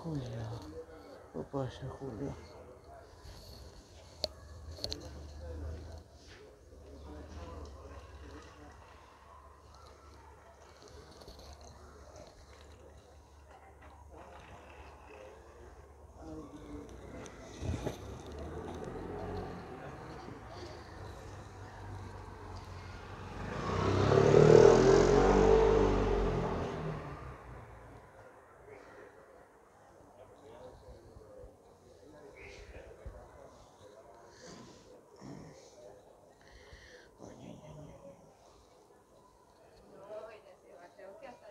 狐狸啊我不是狐狸